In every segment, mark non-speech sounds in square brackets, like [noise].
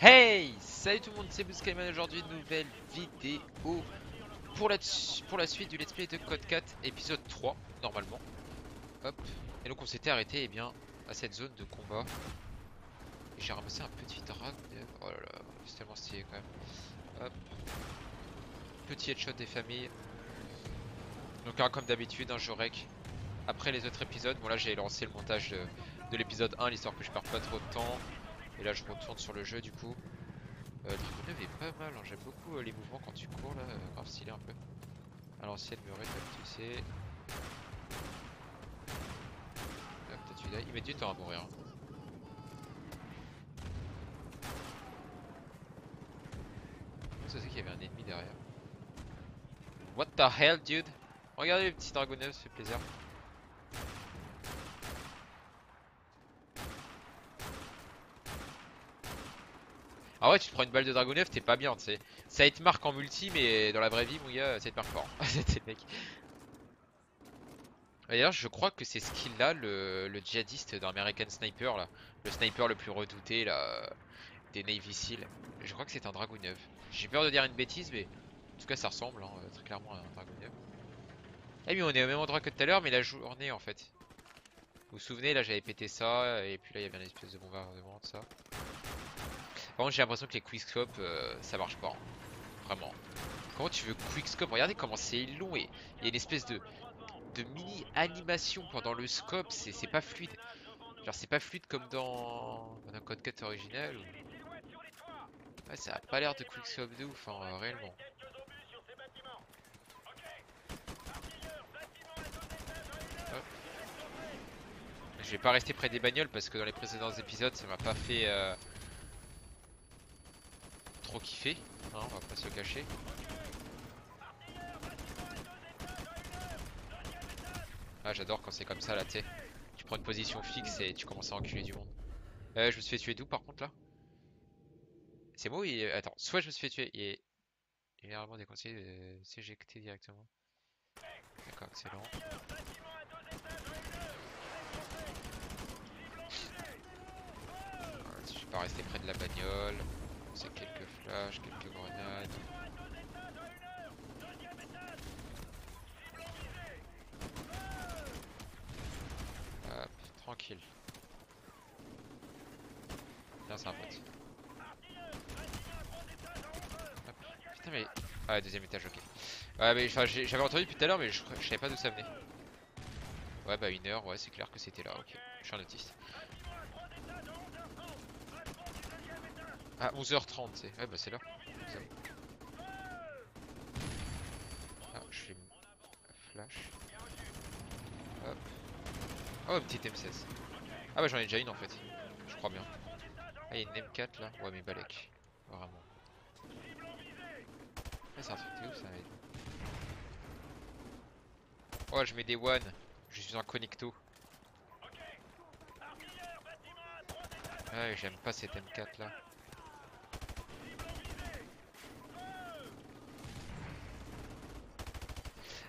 Hey Salut tout le monde, c'est Buskaiman aujourd'hui, nouvelle vidéo pour la, pour la suite du let's play de Code 4, épisode 3, normalement. Hop. Et donc on s'était arrêté eh bien, à cette zone de combat. J'ai ramassé un petit drag. Oh là là, c'est tellement stylé quand même. Hop. Petit headshot des familles. Donc hein, comme d'habitude, un Jorek. Après les autres épisodes, bon là j'ai lancé le montage de, de l'épisode 1, l'histoire que je perds pas trop de temps. Et là je retourne sur le jeu du coup. Euh, Dragonov est pas mal, hein. j'aime beaucoup euh, les mouvements quand tu cours là, euh, grave stylé un peu. À l'ancienne comme tu sais. Hop, t'as tué là. Il met du temps à mourir. hein. Je sais qu'il y avait un ennemi derrière? What the hell dude? Regardez les petits Dragonov, ça fait plaisir. Ah ouais, tu te prends une balle de Dragonov, t'es pas bien, tu sais. Ça te marque en multi, mais dans la vraie vie, mon gars, ça te marque fort. [laughs] C'était mec. D'ailleurs, je crois que c'est ce qu'il a, le, le djihadiste dans American Sniper, là. Le sniper le plus redouté, là, des Navy Seal. Je crois que c'est un Dragunov. J'ai peur de dire une bêtise, mais en tout cas, ça ressemble, hein, très clairement, à un Dragunov. Eh mais on est au même endroit que tout à l'heure, mais la journée, en fait. Vous vous souvenez, là, j'avais pété ça, et puis là, il y avait une espèce de bombardement, de ça. Par contre, j'ai l'impression que les quickscope euh, ça marche pas. hein. Vraiment. Comment tu veux quickscope? Regardez comment c'est long et il y a une espèce de, mini animation pendant le scope. C'est pas fluide. Genre, c'est pas fluide comme dans, un code 4 original. ou- Ouais, ça a pas l'air de quickscope de ouf, hein, réellement. Je vais pas rester près des bagnoles parce que dans les précédents épisodes, ça m'a pas fait. euh, kiffé, hein, on va pas se cacher. Ah j'adore quand c'est comme ça là tu. Tu prends une position fixe et tu commences à enculer du monde. Euh, je me suis fait tuer d'où par contre là? C'est moi il... Attends, soit je me suis fait tuer et... Il est réellement déconseillé de s'éjecter directement. D'accord, excellent. Si je vais pas rester près de la bagnole. C'est quelques flashs, quelques grenades. Hop, tranquille. Bien c'est un pote. Hop. Putain mais... Ah deuxième étage, ok. Ouais mais j'avais entendu depuis tout à l'heure mais je, je savais pas d'où ça venait. Ouais bah une heure, ouais c'est clair que c'était là, ok. Je suis un autiste. Ah 11h30 c'est. Ouais bah c'est là. Ah je fais flash. Hop. Oh petite M16. Ah bah j'en ai déjà une en fait. Je crois bien. Ah il y a une M4 là. Ouais mais balèque. Vraiment. Ah c'est un truc de ouf ça. Oh je mets des one. Je suis un connecto. Ouais j'aime pas cette M4 là.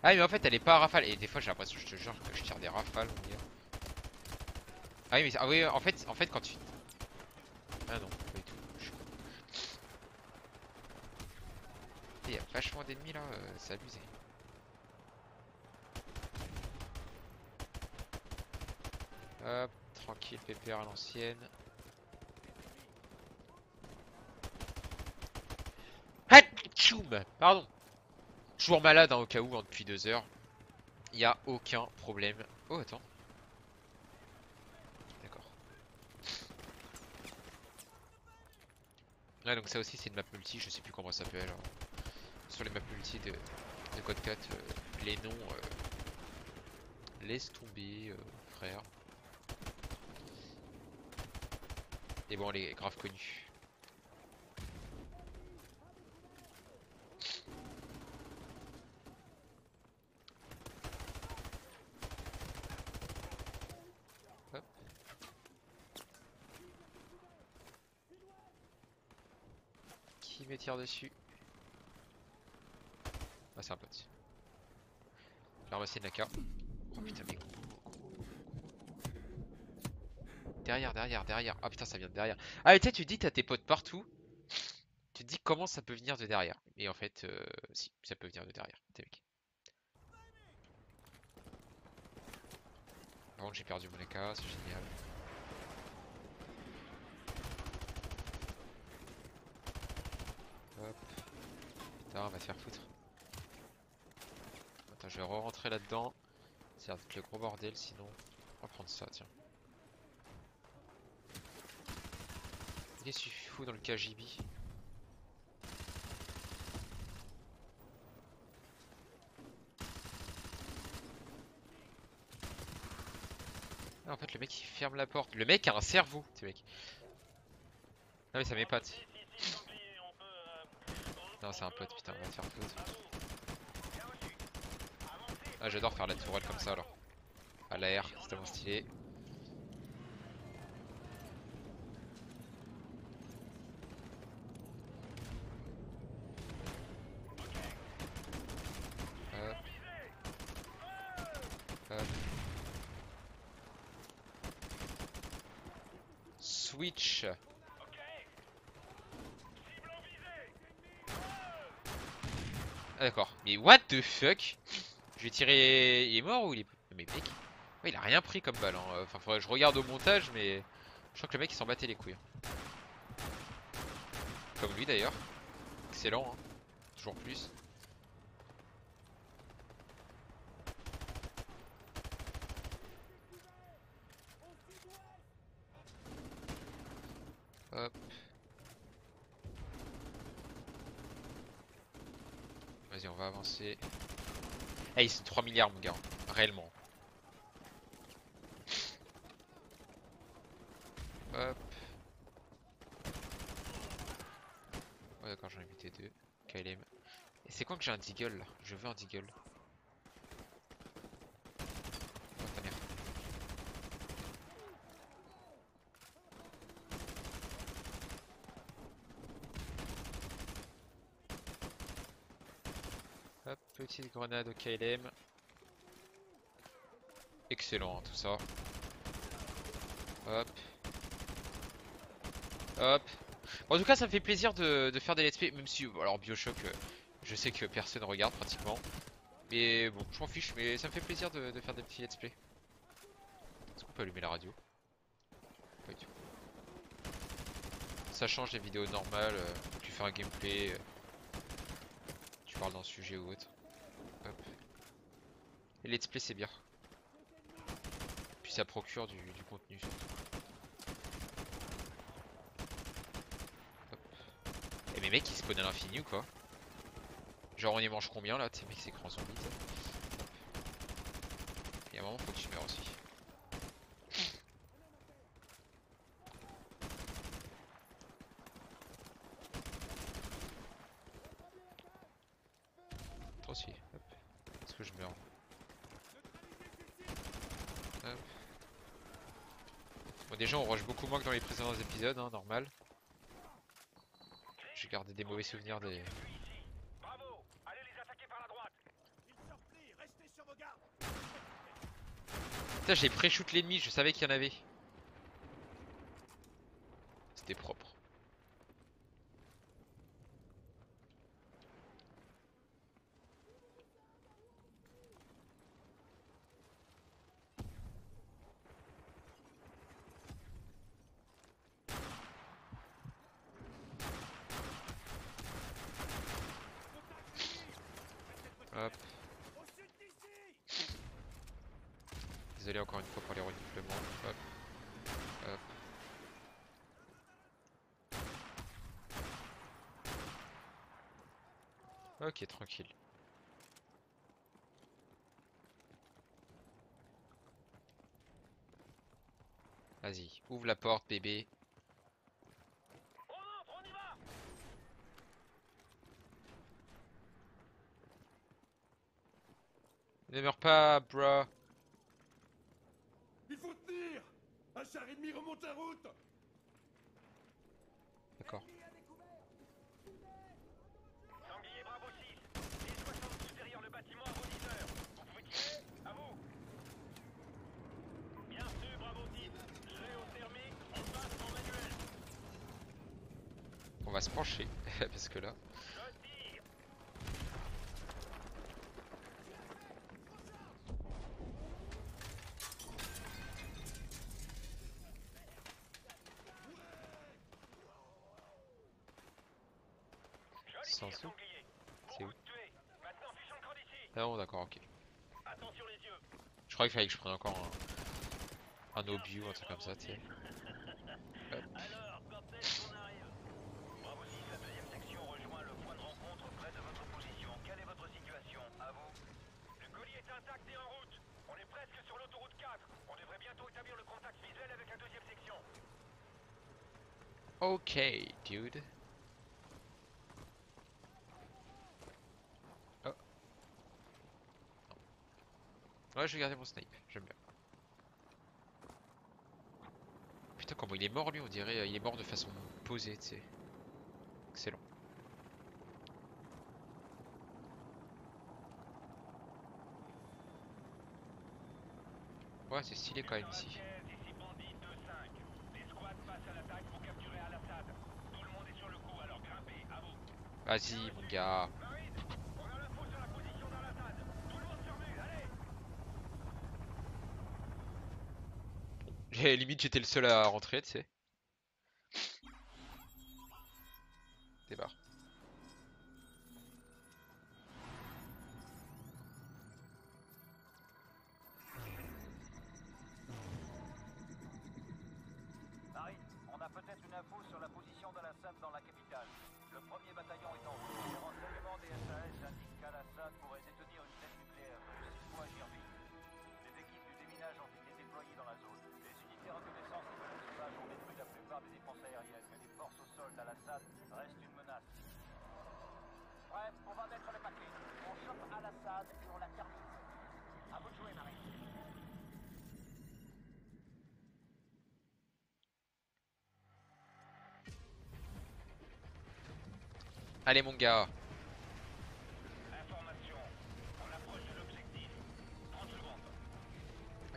Ah mais en fait elle est pas à rafale et des fois j'ai l'impression je te jure que je tire des rafales mon gars. Ah oui mais ah oui en fait en fait quand tu Ah non pas du tout. je suis. Il y a vachement d'ennemis là, euh, c'est abusé. Hop, tranquille, PPR à l'ancienne. Hatchoum Pardon. Toujours malade hein, au cas où hein, depuis deux heures. Il y a aucun problème. Oh attends. D'accord. Ouais donc ça aussi c'est une map multi, je sais plus comment ça s'appelle. hein. Sur les maps multi de, de Code 4, euh, les noms euh, laisse tomber euh, frère. Et bon elle est grave connue. Hop. Qui me tire dessus Ah c'est un pote. Ramassé une AK. Oh putain. Derrière, derrière, derrière. Ah putain, ça vient de derrière. Ah, et tu tu dis t'as tes potes partout. Tu te dis comment ça peut venir de derrière. Et en fait, euh, si, ça peut venir de derrière. T'es mec. J'ai perdu mon AK, c'est génial. Putain, on va se faire foutre. Attends, je vais re-rentrer là-dedans. Ça va être le gros bordel sinon. On va prendre ça, tiens. Qu'est-ce que tu fous dans le KGB en fait, le mec il ferme la porte. Le mec a un cerveau, ce mec. Ah, mais ça m'épate. Non, c'est un pote, putain, on va te faire foutre. Ah, j'adore faire la tourelle comme ça alors. À l'air, c'est tellement stylé. Hop. Hop. Switch. Ah d'accord. Mais what the fuck? Je vais tirer... Il est mort ou il est... Mais mec... Ouais, il a rien pris comme balle. hein. Enfin, faudrait que je regarde au montage, mais... Je crois que le mec il s'en battait les couilles. hein. Comme lui d'ailleurs. Excellent. Hein. Toujours plus. Hop. Vas-y, on va avancer. Hey, c'est 3 milliards, mon gars. Réellement. Hop. Ouais, d'accord, j'en ai buté deux. KLM. Et c'est quand que j'ai un deagle là? Je veux un deagle. Oh, ta mère. Hop, petite grenade au KLM. Excellent hein, tout ça. Hop. Hop. Bon, en tout cas, ça me fait plaisir de, faire des let's play, même si, alors Bioshock, euh, je sais que personne regarde pratiquement. Mais bon, je m'en fiche, mais ça me fait plaisir de, de faire des petits let's play. Est-ce qu'on peut allumer la radio? Pas du tout. Ça change des vidéos normales, euh, tu fais un gameplay, euh, tu parles d'un sujet ou autre. Et let's play c'est bien. Puis ça procure du, du contenu. Et mes mecs ils spawnent à l'infini ou quoi? Genre on y mange combien là Tes mecs c'est grand zombie. Et à un moment faut que tu meurs aussi. Toi aussi. Hop. Est-ce que je meurs Hop. Bon déjà on rush beaucoup moins que dans les précédents épisodes, hein, normal. J'ai gardé des mauvais souvenirs des... Bravo Allez les attaquer par la droite Ils surpris, restez sur vos gardes Putain j'ai pré-shoot l'ennemi, je savais qu'il y en avait. C'était propre. Hop. Au sud d'ici Désolé encore une fois pour les reniflements. Hop. Hop. Ok, tranquille. Vas-y, ouvre la porte, bébé. On entre, on y va Ne meurs pas, bro. Il faut tenir Un char ennemi remonte en route D'accord. Sanglier Bravo 6 Les 72 derrière le bâtiment à vos 10 heures Vous pouvez tirer À vous Bien sûr, Bravo 10 Géothermie va se pencher [laughs] parce que là. C'est où. Ah bon d'accord ok. Je croyais qu'il fallait que je prenne encore un, un obus ou un truc comme ça tu sais. Alors, quand est-ce qu'on arrive Bravo 6, la deuxième section rejoint le point de rencontre près de votre position. Quelle est votre situation À vous Le colis est intact et en route. On est presque sur l'autoroute 4. On devrait bientôt établir le contact visuel avec la deuxième section. Ok dude. Oh. Ouais je vais garder mon snipe, j'aime bien. Putain comment il est mort lui on dirait euh, il est mort de façon posée tu sais. Excellent. Ouais c'est stylé quand même ici. Ici bandit 2-5. Les squads passent à l'attaque pour capturer Al-Assad. Tout le monde est sur le coup, alors grimpez, à vous. Vas-y mon gars. Maurice, on a l'info sur la position d'Al-Assad. Tout le monde sur vue, allez J'ai- Limite j'étais le seul à rentrer tu sais. Peut-être une info sur la position d'Al-Assad dans la capitale. Le premier bataillon est en route. Les renseignements des SAS indiquent qu'Al-Assad pourrait détenir une tête nucléaire. Il faut agir vite. Des équipes du déminage ont été déployées dans la zone. Les unités reconnaissance et de l'équipage ont détruit la plupart des défenses aériennes, mais les forces au sol d'Al-Assad restent une menace. Bref, on va mettre le paquet. On chope Al-Assad et on la termine. Allez mon gars. Information. On approche de l'objectif. 30 secondes.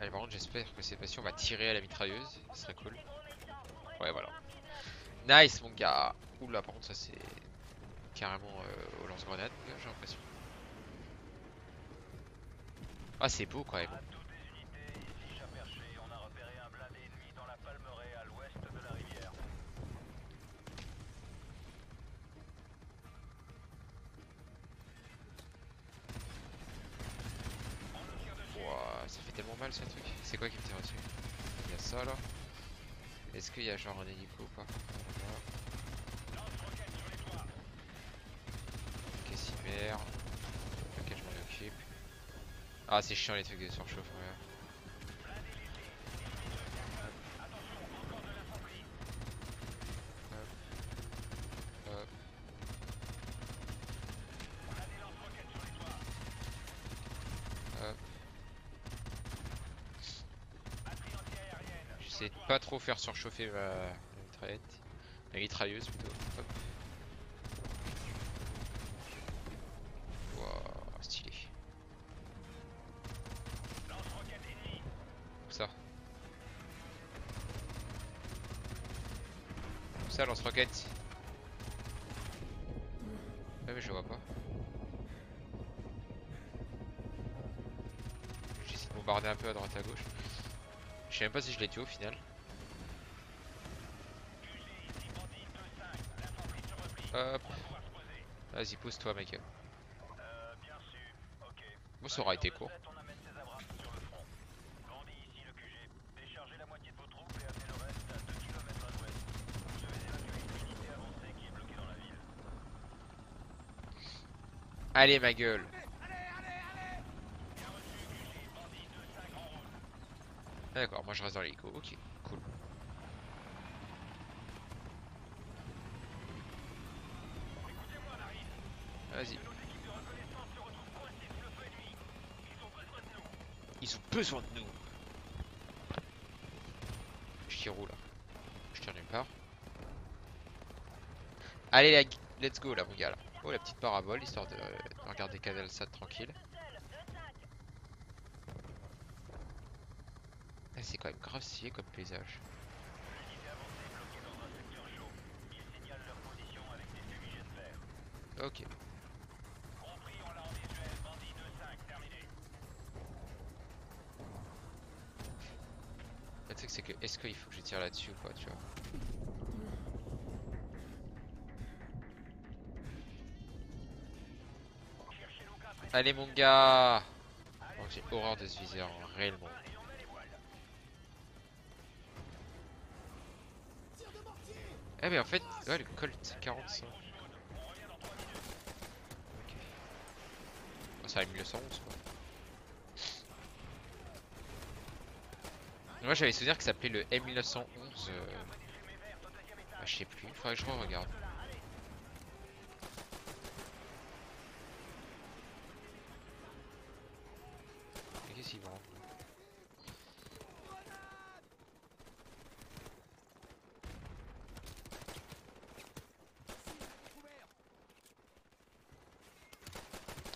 Allez par contre j'espère que cette passion va tirer à la mitrailleuse, ce serait cool. Ouais voilà. Nice mon gars Oula par contre ça c'est carrément euh, au lance-grenade j'ai l'impression. Ah c'est beau quand même. À toutes les unités, ici chat perché, on a repéré un blindé ennemi dans la palmeraie à l'ouest de la rivière. Ouah, ça fait tellement mal ce truc. C'est quoi qui me tire dessus Il y a ça là? Est-ce qu'il y a genre un hélico ou pas? Ok cyber. Ok je m'en occupe? Ah c'est chiant les trucs de surchauffe ouais. Hop. Hop. Hop. De pas trop faire surchauffer ma ma mitraillette. Ma mitrailleuse plutôt. Hop. Wouah, stylé. Ça ça lance-roquette même pas si je l'ai tué au final. Vas-y, pose-toi, mec. Bon, ça aura été court. On amène ces Abrams sur le front. Grandis ici le QG. Déchargez la moitié de vos troupes et amenez le reste à 2 km à l'ouest. Vous devez évacuer une unité avancée qui est bloquée dans la ville. Allez, ma gueule. Ah, D'accord, moi je reste dans l'hélico. Ok, cool. Vas-y. Ils ont besoin de nous. Je tire où là? Je tire nulle part. Allez, la... let's go là, mon gars là. Oh, la petite parabole, histoire de, de regarder Canal Sat tranquille. Ah, c'est quand même grave stylé comme paysage. Ok. Compris, on l'a en visuel. Bandit 2-5, terminé. Le truc c'est que est-ce qu'il faut que je tire là-dessus ou pas, tu vois? Allez mon gars Oh, J'ai horreur de ce viseur, réellement. Eh mais en fait, ouais le Colt 45. Ok. Oh, ça a 1911 quoi. Moi j'avais souvenir que ça s'appelait le M1911. euh, bah, je sais plus, faudrait que je regarde. Qu'est-ce qu'il vend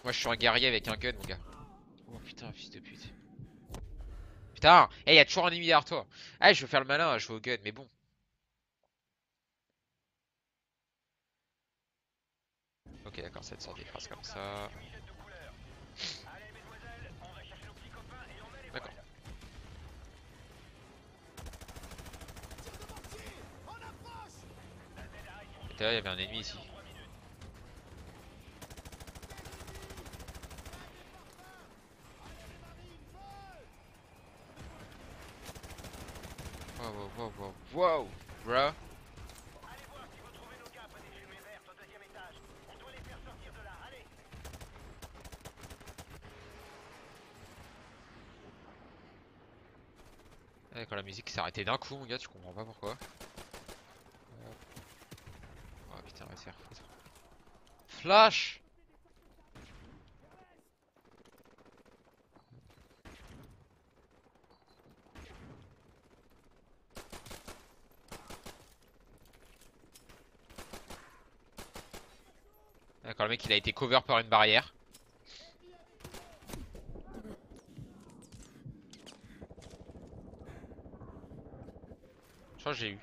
Moi je suis un guerrier avec un gun mon gars. Oh putain fils de pute. Putain Eh y'a toujours un ennemi derrière toi Ah je veux faire le malin à jouer au gun mais bon. Ok d'accord ça te sort des phrases comme ça. D'accord. Et il y avait un ennemi ici. Wow wow wow wow wow bruh. Allez voir si vous trouvez nos gars près des fumées vertes au deuxième étage. On doit les faire sortir de là. Allez Ouais, quand la musique s'est arrêtée d'un coup, mon gars, tu comprends pas pourquoi. Oh putain, faire foutre. Flash D'accord, le mec il a été cover par une barrière. Je crois que j'ai eu.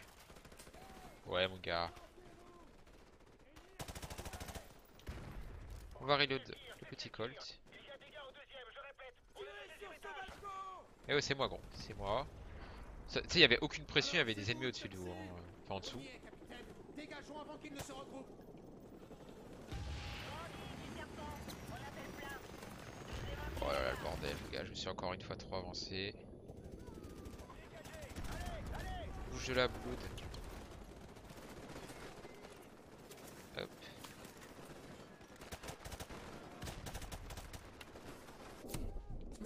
Ouais, mon gars. On va reload le petit Colt. Eh oh, c'est moi, gros. C'est moi. Tu sais, il y avait aucune pression, il y avait des ennemis au-dessus de vous. hein. Enfin, en dessous. Bien, capitaine. Dégageons avant qu'ils ne se regroupent Oh là là, le bordel, les gars. Je me suis encore une fois trop avancé. Bouge de la blood. Hop.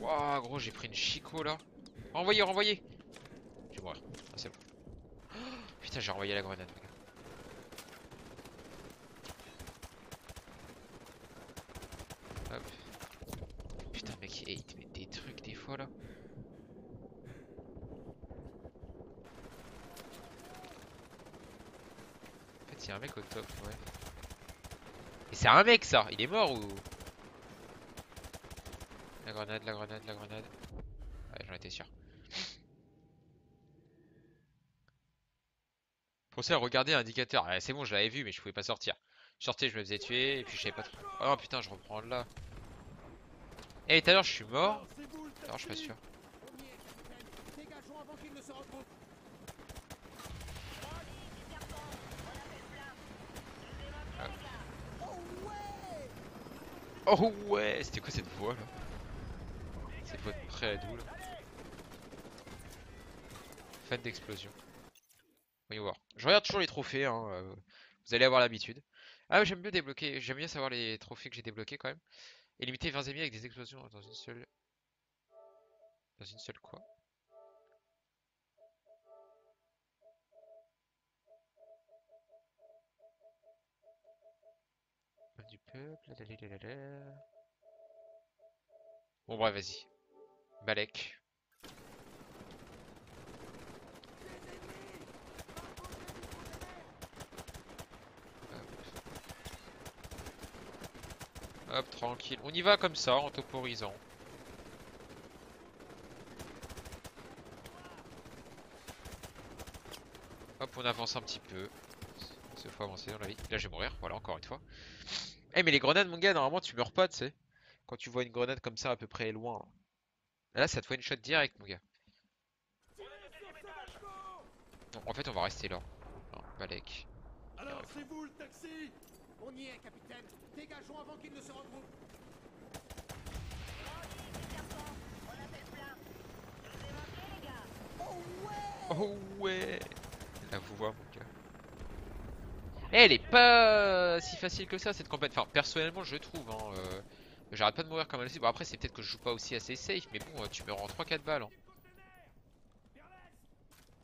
Wouah, gros, j'ai pris une chico là. Renvoyez, renvoyez. Je vais mourir. Ah, c'est bon. [gasps] Putain, j'ai renvoyé la grenade. les gars. Hop. Putain, mec, eh, il te met des trucs des fois là. En fait, il y a un mec au top, ouais. Un mec ça Il est mort ou? La grenade, la grenade, la grenade. Ouais, j'en étais sûr. Pensez à regarder l'indicateur. Ouais, c'est bon, je l'avais vu, mais je pouvais pas sortir. Je sortais, je me faisais tuer, et puis je savais pas trop. Oh putain, je reprends là. Eh, tout à l'heure, je suis mort. Alors, je suis pas sûr. On y est, capitaine. Dégageons avant qu'ils ne se regroupent Oh ouais Oh ouais C'était quoi cette voix là? Cette voix de près d'où là Fête d'explosion. Voyons voir. Je regarde toujours les trophées, hein, euh, vous allez avoir l'habitude. Ah j'aime bien débloquer, j'aime bien savoir les trophées que j'ai débloqués quand même. Et limiter 20 ennemis avec des explosions dans une seule... Dans une seule quoi? Bon bref, vas-y. Balek. Hop. Tranquille. On y va comme ça, en temporisant. Hop, on avance un petit peu. Il faut avancer dans la vie. Là, je vais mourir. Voilà, encore une fois. Eh mais les grenades mon gars normalement tu meurs pas tu sais. Quand tu vois une grenade comme ça à peu près loin. Là, Là, ça te fait une shot direct mon gars. Non, en fait on va rester là. Non, Balek. Alors, c'est vous le taxi On y est, capitaine. Dégageons avant qu'il ne se regroupe. Oh ouais La voix mon gars. Eh, elle est pas si facile que ça cette campagne. Enfin personnellement je trouve hein, euh, J'arrête pas de mourir comme elle aussi. Bon après c'est peut-être que je joue pas aussi assez safe mais bon euh, tu meurs en 3-4 balles. hein.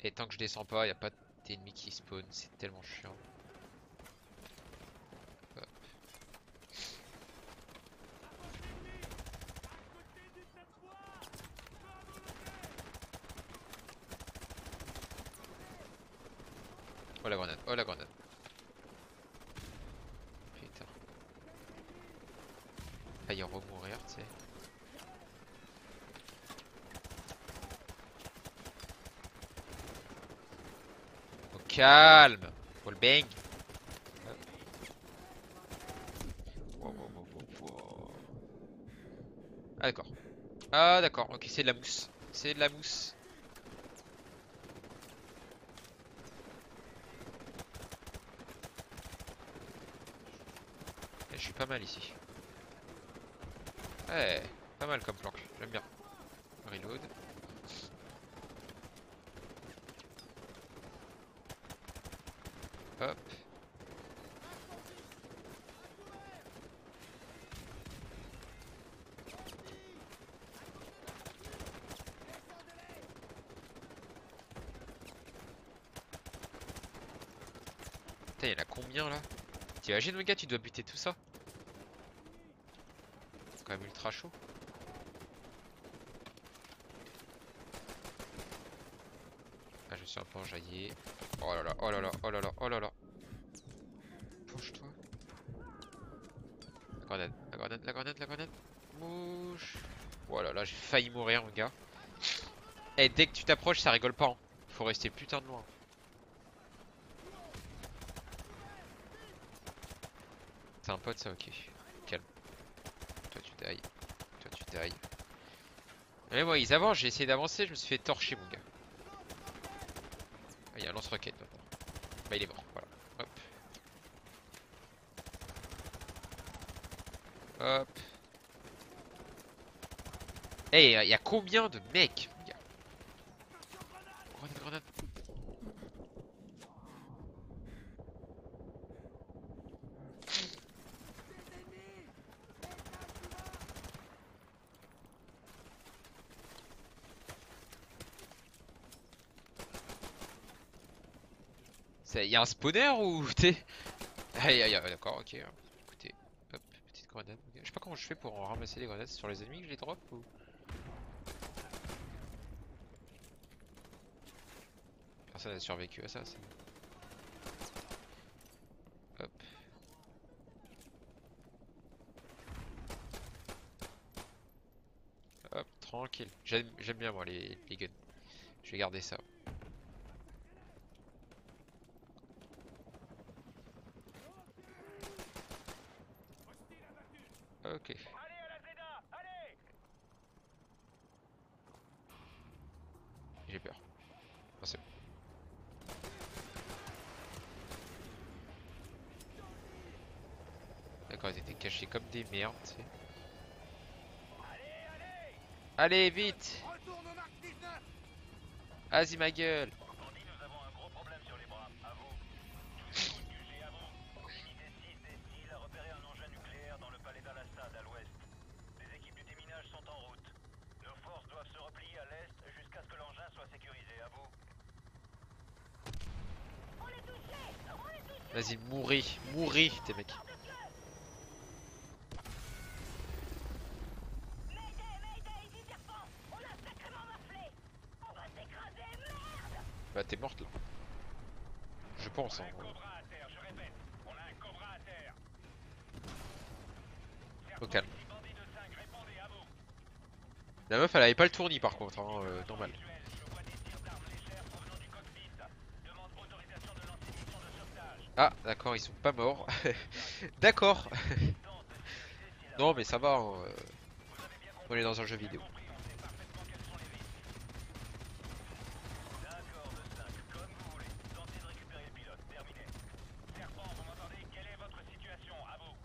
Et tant que je descends pas y a pas d'ennemis qui spawn. C'est tellement chiant. Oh la grenade, oh la grenade. Putain. Failli remourir, tu sais. Au calme Faut le bang. Ah d'accord. Ah d'accord, ok c'est de la mousse. C'est de la mousse. Et je suis pas mal ici. Ouais, pas mal comme planque, j'aime bien. Reload. Hop. Putain, y'en a combien là T'imagines, mon gars, tu dois buter tout ça C'est quand même ultra chaud. Ah, je suis un peu enjaillé. Oh là là, oh là là, oh là là, oh là là. Bouge-toi. La grenade, la grenade, la grenade, la grenade. Bouge. Oh là là, j'ai failli mourir, mon gars. Et dès que tu t'approches, ça rigole pas. hein. Faut rester putain de loin. C'est un pote ça, ok. Calme. Toi tu tailles. Toi tu tailles. Mais moi ils avancent, j'ai essayé d'avancer, je me suis fait torcher mon gars. Ah, il y a un lance-roquette maintenant. Bah il est mort, voilà. Hop. Hop. Eh, il y a combien de mecs, mon gars Grenade, grenade. Il y a un spawner ou [laughs] t'es. Aïe aïe aïe, d'accord, ok. Écoutez, hop, petite grenade. Je sais pas comment je fais pour ramasser les grenades sur les ennemis que je les drop ou. Personne n'a survécu à ça, c'est. Hop. Hop, tranquille. J'aime bien moi les, les guns. Je vais garder ça. Ok. Allez à la Zeda Allez J'ai peur. C'est bon. D'accord, ils étaient cachés comme des merdes. tu sais. Allez, vite Retourne au Mark 19 Vas-y, ma gueule La meuf, elle avait pas le tournis par contre, hein, euh, normal. Ah, d'accord, ils sont pas morts. [laughs] d'accord. [laughs] Non, mais ça va. hein, euh, On est dans un jeu vidéo. D'accord, le 5, comme vous voulez. Tentez de récupérer le pilote, terminé. Serpent, vous m'entendez Quelle est votre situation À vous.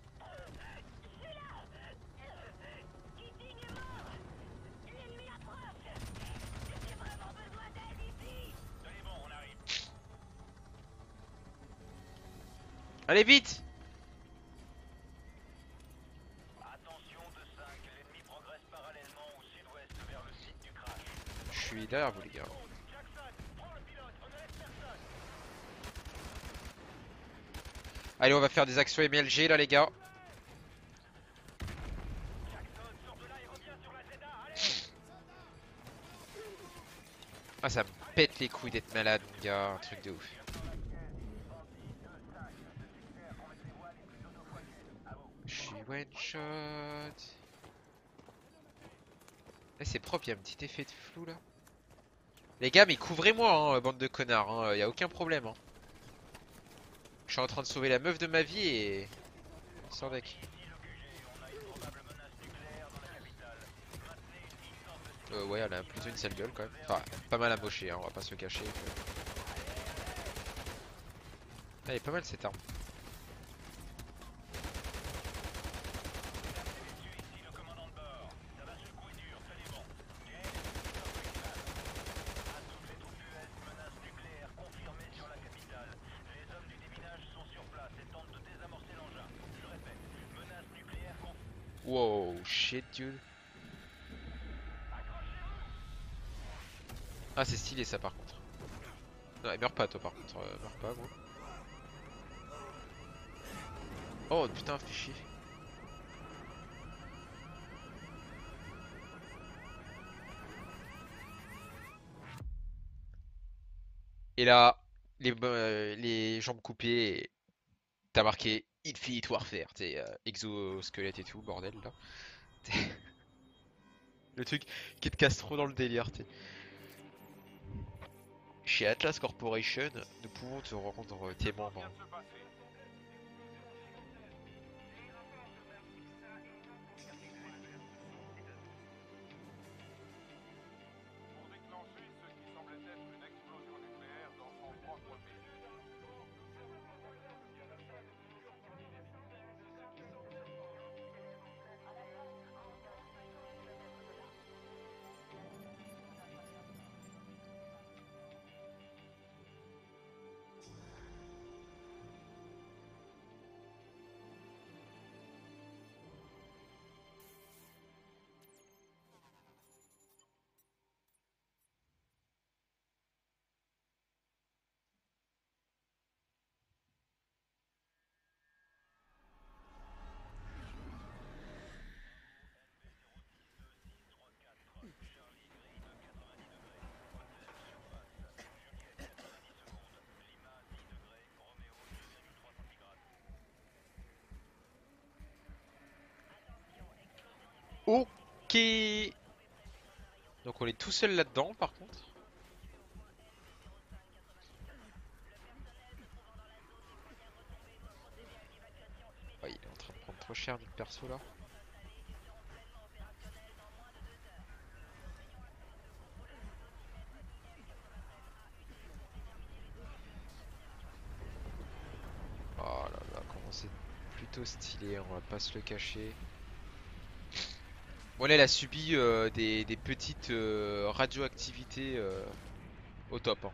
Tenez bon, on arrive. Allez, vite Attention de 5, l'ennemi progresse parallèlement au sud-ouest vers le site du crash. Je suis derrière vous, les gars. Allez, on va faire des actions MLG là, les gars. Ah, ça me pète les couilles d'être malade, mon gars. Un truc de ouf. Eh, c'est propre, il y a un petit effet de flou là. Les gars, mais couvrez-moi, hein, bande de connards. Hein, y a aucun problème. Hein. Je suis en train de sauver la meuf de ma vie et. Sans deck. Euh, ouais, elle a plutôt une sale gueule quand même. Enfin, pas mal amochée, hein, on va pas se cacher. Elle est pas mal cette arme. Ici le commandant de bord. Ça va secouer dur, tenez bon. James, à toutes les troupes US, menace nucléaire confirmée sur la capitale. Les hommes du déminage sont sur place et tentent de désamorcer l'engin. Je répète, menace nucléaire confirmée. Wow, Ah, c'est stylé ça par contre. Non, elle meurt pas toi par contre, euh, meurt pas gros. Oh putain, fais chier. Et là, les, euh, les jambes coupées, t'as marqué Infinite Warfare, t'es euh, exosquelette et tout, bordel là. [laughs] Le truc qui te casse trop dans le délire. Chez Atlas Corporation, nous pouvons te rendre tes membres. Ok. Donc on est tout seul là-dedans par contre. Ouais, il est en train de prendre trop cher notre perso là. Oh là là, comment c'est plutôt stylé, on va pas se le cacher. Elle a subi euh, des, petites euh, radioactivités euh, au top. Hein.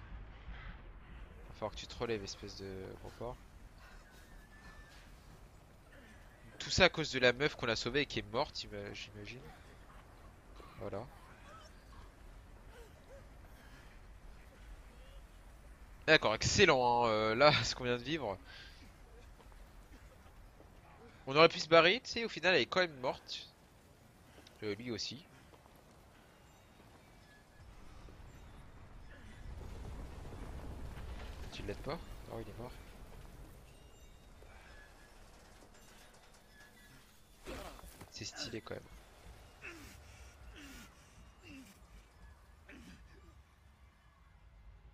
Va falloir que tu te relèves, espèce de confort. Tout ça à cause de la meuf qu'on a sauvée et qui est morte, ima- j'imagine. Voilà. D'accord, excellent. hein, là, [laughs] ce qu'on vient de vivre. On aurait pu se barrer, tu sais, au final, elle est quand même morte. Lui aussi. Tu l'aides pas Oh, il est mort. C'est stylé quand même.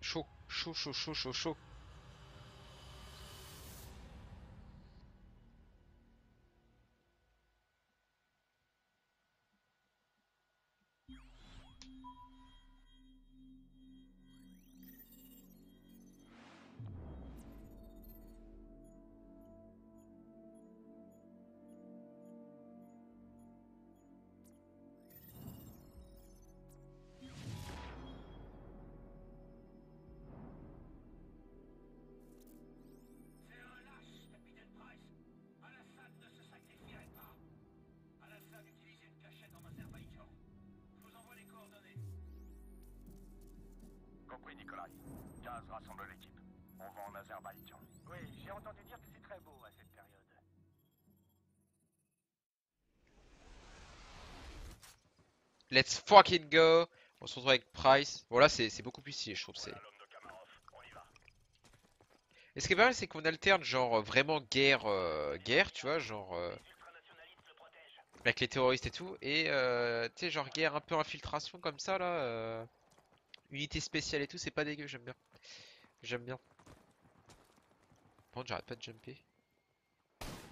Chaud, chaud, chaud, chaud, chaud, chaud. Let's fucking go. On se retrouve avec Price. Bon là c'est beaucoup plus stylé je trouve. c'est-. Et ce qui est pas mal c'est qu'on alterne genre euh, vraiment guerre, euh, guerre tu vois, genre euh, avec les terroristes et tout. Et euh, tu sais genre guerre un peu infiltration comme ça là. euh, unité spéciale et tout, c'est pas dégueu, j'aime bien. J'aime bien. Bon j'arrête pas de jumper.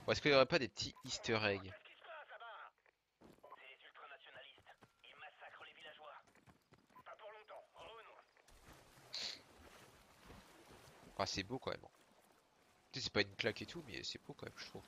Bon est-ce qu'il y aurait pas des petits easter eggs? Ah c'est beau quand même. C'est pas une claque et tout, mais c'est beau quand même, je trouve.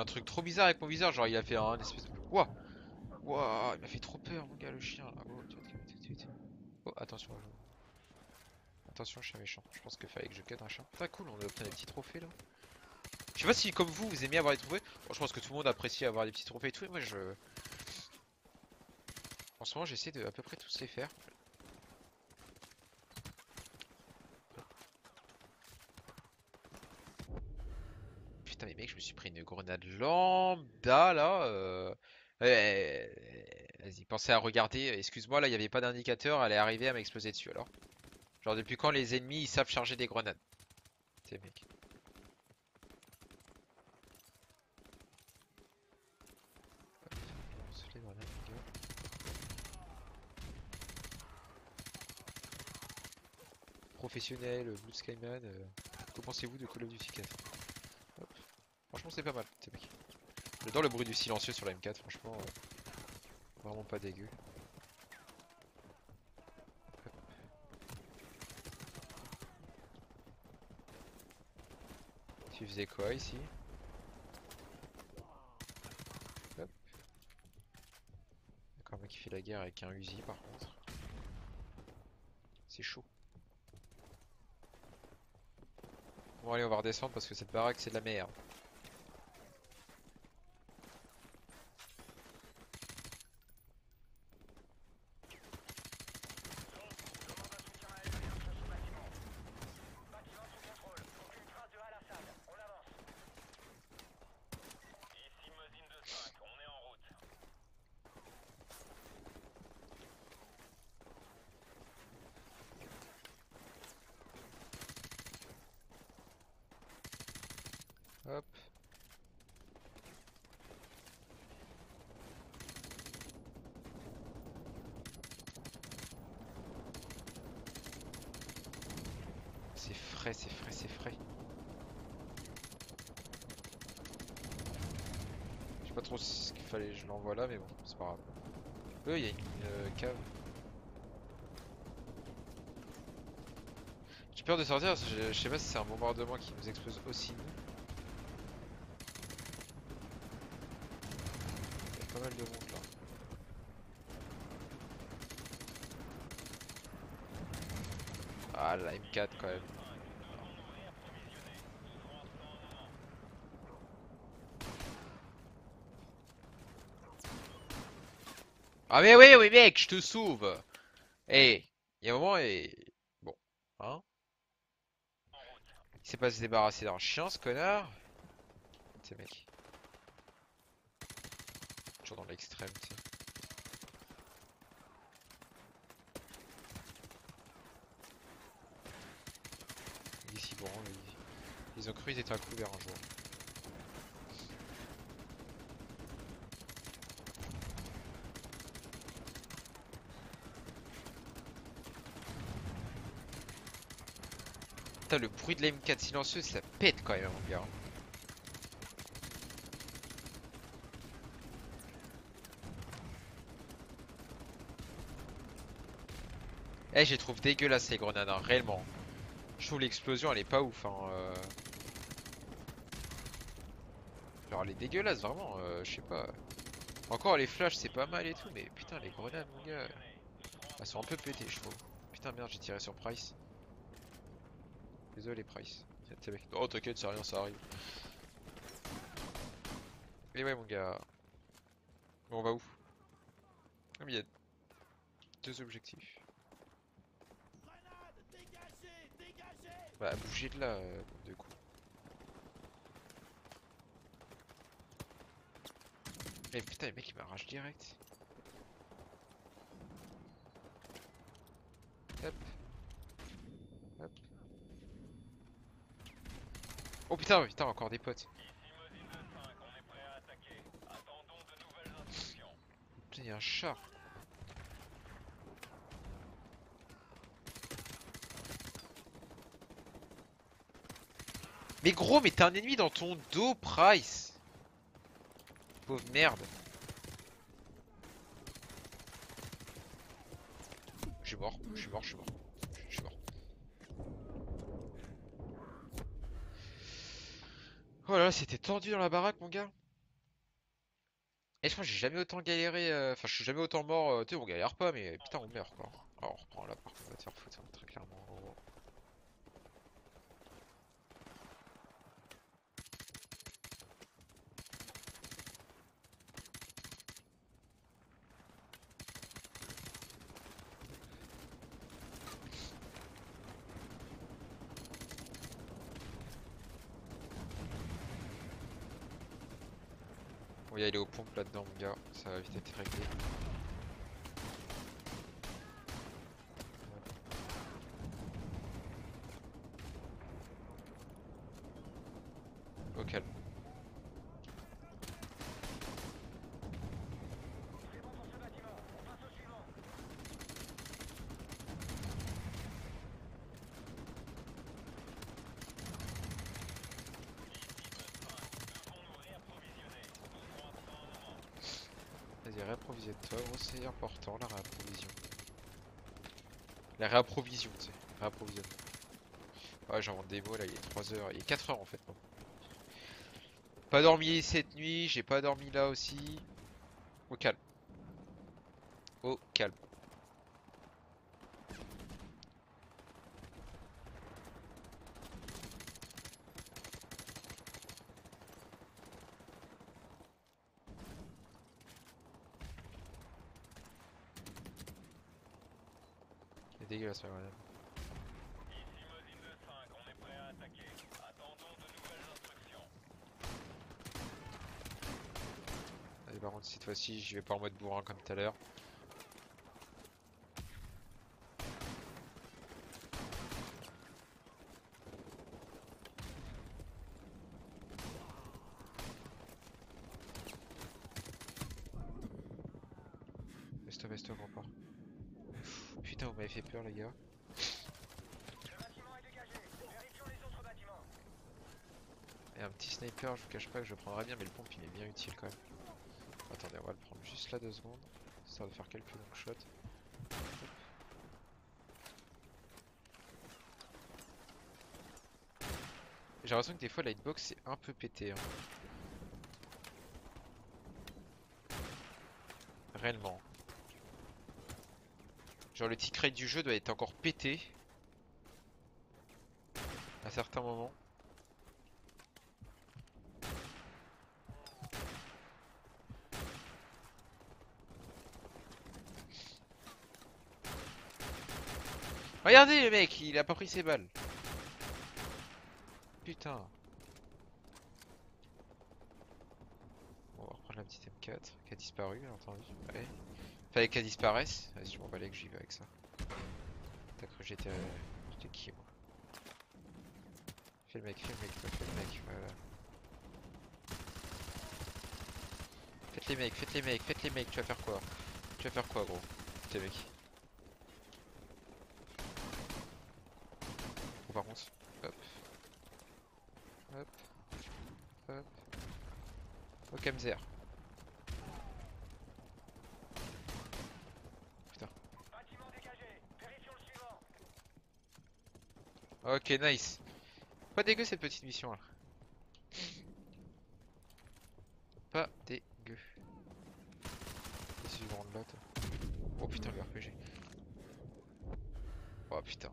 Un truc trop bizarre avec mon viseur, genre il a fait un espèce de... Ouah Ouah, il m'a fait trop peur mon gars le chien là. Oh. Oh, attention. Attention, chien méchant. Je pense qu'il fallait que je cut un chien. Putain, cool, on a obtenu des petits trophées là. Je sais pas si comme vous, vous aimez avoir des trophées. Je pense que tout le monde apprécie avoir des petits trophées et tout. Et moi je... En ce moment j'essaie de à peu près tous les faire. Putain mais mec je me lambda là euh... ouais, Vas-y pensez à regarder Excuse-moi là il n'y avait pas d'indicateur Elle est arrivée à m'exploser dessus alors Genre depuis quand les ennemis ils savent charger des grenades? Gars. Professionnel, Blue Skyman, euh, que pensez-vous de Call of Duty 4 Hop. Franchement c'est pas mal. J'adore le bruit du silencieux sur la M4, franchement euh, vraiment pas dégueu. Tu faisais quoi ici? D'accord, mec qui fait la guerre avec un Uzi par contre. C'est chaud. Bon allez on va redescendre parce que cette baraque c'est de la merde. Ici Mosine de 5, on est en route. Hop. C'est frais, c'est frais, c'est frais. Je sais pas trop ce qu'il fallait, je l'envoie là, mais bon, c'est pas grave. Eux, il y a une euh, cave. J'ai peur de sortir, je, je sais pas si c'est un bombardement qui nous explose aussi nous. Il y a pas mal de monde là. Ah la M4 quand même. Ah mais oui oui mec, je te sauve. Eh, il y a un moment et bon, hein. Il sait pas se débarrasser d'un chien ce connard. C'est mec. Toujours dans l'extrême, tu sais. Ici bon, ils... ils ont cru qu'ils étaient à couvert un jour. Putain, le bruit de la M4 silencieuse, ça pète quand même, mon gars. Eh, je les trouve dégueulasses ces grenades, hein, réellement. Je trouve l'explosion elle est pas ouf hein. euh. Genre elle est dégueulasse vraiment, euh, je sais pas. Encore les flashs c'est pas mal et tout, mais putain les grenades mon gars. Elles sont un peu pétées je trouve. Putain merde j'ai tiré sur Price. Désolé Price. Oh t'inquiète c'est rien ça arrive. Et ouais mon gars. Bon on va où? Ah mais il y a deux objectifs. Bah bougez de là euh, de coup. Mais putain les mecs ils m'arrachent direct. Hop. Hop. Oh putain putain encore des potes. Putain y'a un chat. Mais gros, mais t'as un ennemi dans ton dos, Price Pauvre merde. Je suis mort, je suis mort, je suis mort. Je suis mort. Oh là là, c'était tordu dans la baraque, mon gars. Et je crois que j'ai jamais autant galéré. euh, Enfin, je suis jamais autant mort. euh, Tu sais, on galère pas, mais putain, on meurt quoi. Alors, on reprend là, par contre, on va te faire foutre, hein, très clairement. gros. On va y aller aux pompes là-dedans, mon gars. Ça va vite être réglé. Au calme. Vas-y, c'est important la réapprovision. La réapprovision, tu sais. Réapprovisionne. Ouais, j'en vends des là, il est 3h, il est 4h en fait. Pas dormi cette nuit, j'ai pas dormi là aussi. Au calme. Au calme. C'est dégueulasse ma grenade. Allez, par contre, cette fois-ci, j'y vais pas en mode bourrin comme tout à l'heure. Baisse-toi, grand port. Putain, vous m'avez fait peur, les gars. Et un petit sniper, je vous cache pas que je prendrais bien, mais le pompe il est bien utile quand même. Attendez, on va le prendre juste là deux secondes, histoire de faire quelques long shots. J'ai l'impression que des fois la hitbox c'est un peu pété. Hein. Réellement. Genre le tick du jeu doit être encore pété. À certains moments. Regardez le mec, il a pas pris ses balles. Putain. On va reprendre la petite M4 qui a disparu, bien entendu. Ouais. Fallait qu'elle disparaisse. Vas-y, je m'en que j'y vais avec ça. T'as cru que j'étais. J'étais qui moi? Fais le mec, fais le mec, fais le mec, voilà. Faites les mecs, faites les mecs, faites les mecs, tu vas faire quoi? Tu vas faire quoi gros T'es mec. Oh, par contre, hop. Hop. Hop. Au Kamzer. Putain. Ok, nice. Pas dégueu cette petite mission là. Pas dégueu. Oh putain, le RPG. Oh putain.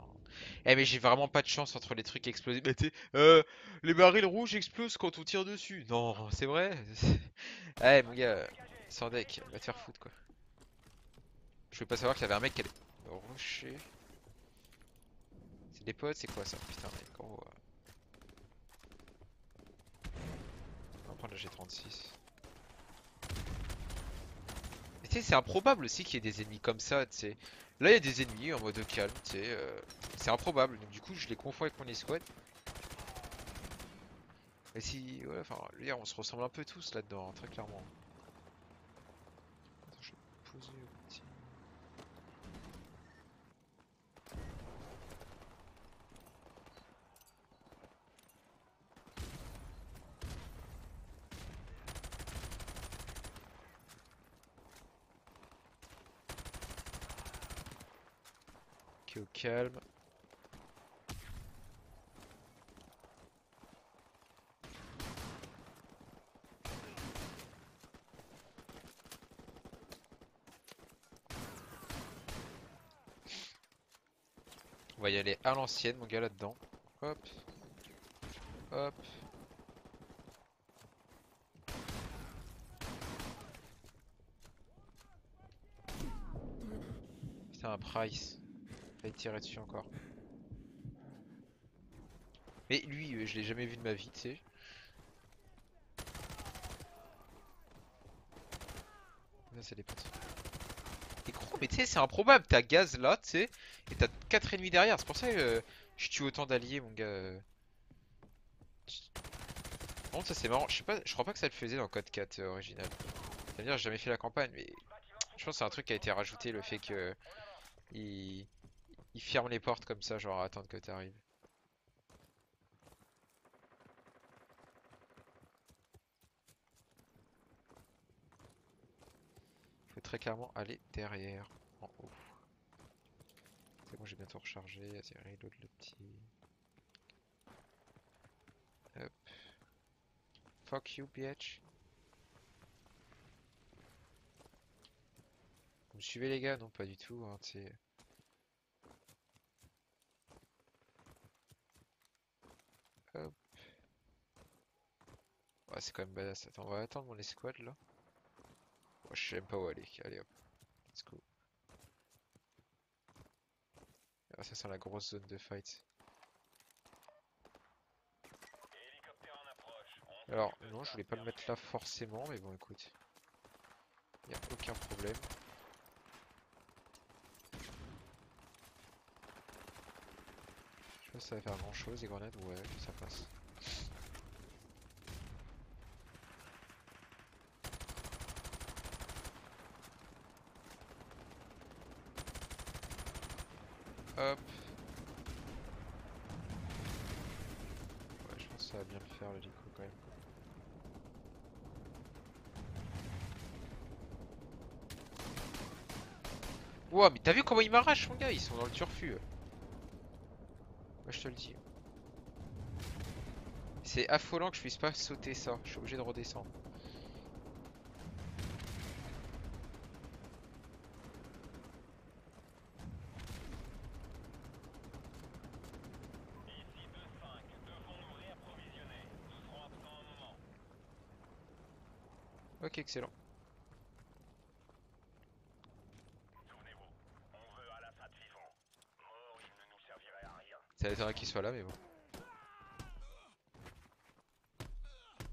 Eh mais j'ai vraiment pas de chance entre les trucs explosés. Euh, les barils rouges explosent quand on tire dessus. Non, c'est vrai. [laughs] Eh mon gars, sans deck, va te faire foutre quoi. Je veux pas savoir qu'il y avait un mec qui allait rusher. Des potes, c'est quoi ça Putain, mec, gros. euh. On va prendre la G36. Mais tu sais, c'est improbable aussi qu'il y ait des ennemis comme ça, tu sais. Là, il y a des ennemis en mode calme, tu sais. euh, C'est improbable, donc du coup, je les confonds avec mon escouade. Mais si, ouais, enfin, on se ressemble un peu tous là-dedans, hein, très clairement. Attends, je vais poser On va y aller à l'ancienne, mon gars, là-dedans. Hop. Hop. Putain, un Va tirer dessus encore. Mais lui, euh, je l'ai jamais vu de ma vie, tu sais. Là, c'est des potes. Gros, mais tu sais, c'est improbable. T'as gaz là, tu sais, et t'as 4 ennemis derrière. C'est pour ça que euh, je tue autant d'alliés, mon gars. contre, ça c'est marrant. Je crois pas que ça le faisait dans Code 4 euh, original. Ça veut dire, j'ai jamais fait la campagne, mais je pense que c'est un truc qui a été rajouté, le fait que il, il ferme les portes comme ça, genre à attendre que t'arrives. Faut très clairement aller derrière, en haut. C'est bon, j'ai bientôt rechargé. Vas-y, reload le petit. Hop. Fuck you, bitch. Vous me suivez, les gars? Non, pas du tout. Hein, tu sais. Hop. Ouais, c'est quand même badass. Attends, on va attendre mon escouade là. Je sais même pas où aller. Allez hop. Let's go. Ah, ça sent la grosse zone de fight. Alors, non, je voulais pas le mettre là forcément, mais bon, écoute. Y a aucun problème. Je sais pas si ça va faire grand chose, les grenades. Ouais, ça passe. Hop. Ouais, je pense que ça va bien le faire l'hélico quand même. Wow, mais t'as vu comment ils m'arrachent mon gars Ils sont dans le turfu. Moi je te le dis. C'est affolant que je puisse pas sauter ça. Je suis obligé de redescendre. Ok, excellent. Ça m'étonnerait qu'il soit là, mais bon.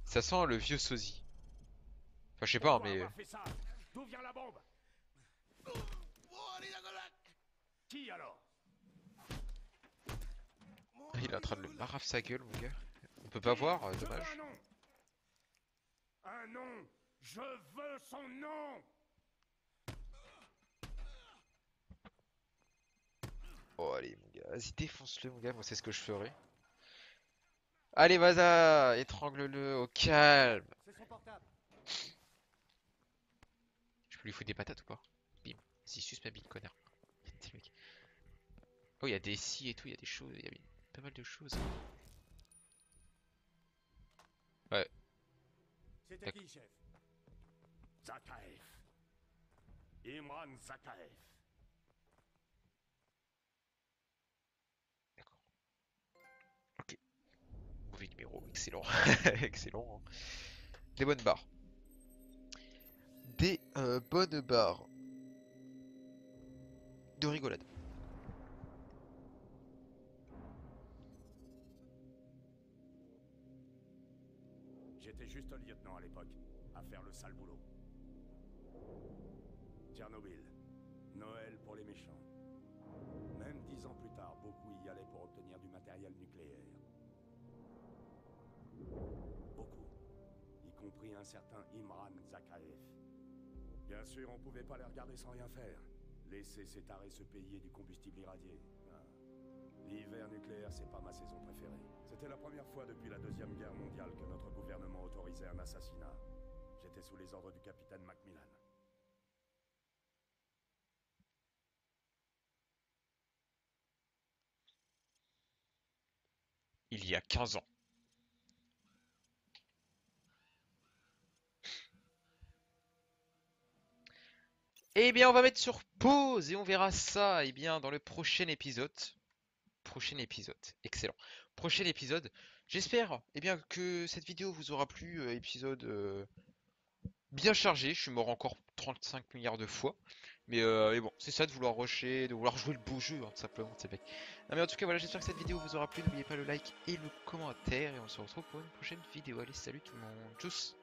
Ça sent le vieux sosie. Enfin, je sais pas, mais. ça D'où vient la bombe? Qui alors? Il est en train de le maraf sa gueule, mon gars. On peut pas voir, euh, dommage. Un nom Un nom Je veux son nom Oh, allez, mon gars. Vas-y, défonce-le, mon gars. Moi, c'est ce que je ferai. Allez, vas-y, étrangle-le au calme. Je peux lui foutre des patates ou pas Bim. Vas-y, suce ma bite, connard. Oh, il y a des scies et tout, il y a des choses. il y a- pas mal de choses. C'était D'accord. qui, chef? Zakaev. Imran Zakaev. Mauvais numéro, excellent. [laughs] excellent. hein. Des bonnes barres. Des euh, bonnes barres. De rigolade. J'étais juste lieutenant à l'époque, à faire le sale boulot. Tchernobyl. Bien sûr, on pouvait pas les regarder sans rien faire. Laisser ces tarés se payer du combustible irradié. Ah. L'hiver nucléaire, c'est pas ma saison préférée. C'était la première fois depuis la Deuxième Guerre mondiale que notre gouvernement autorisait un assassinat. J'étais sous les ordres du capitaine Macmillan. Il y a 15 ans. Eh bien, on va mettre sur pause et on verra ça, eh bien, dans le prochain épisode. Prochain épisode, excellent. Prochain épisode. J'espère, eh bien, que cette vidéo vous aura plu. euh, épisode euh, bien chargé. Je suis mort encore 35 milliards de fois. Mais, euh, bon, c'est ça de vouloir rusher, de vouloir jouer le beau jeu, hein, tout simplement, c'est mec. Non mais en tout cas voilà, j'espère que cette vidéo vous aura plu. N'oubliez pas le like et le commentaire. Et on se retrouve pour une prochaine vidéo. Allez, salut tout le monde. Tchuss